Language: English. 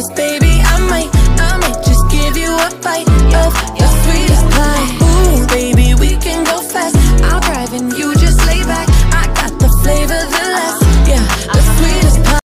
Cause baby, I might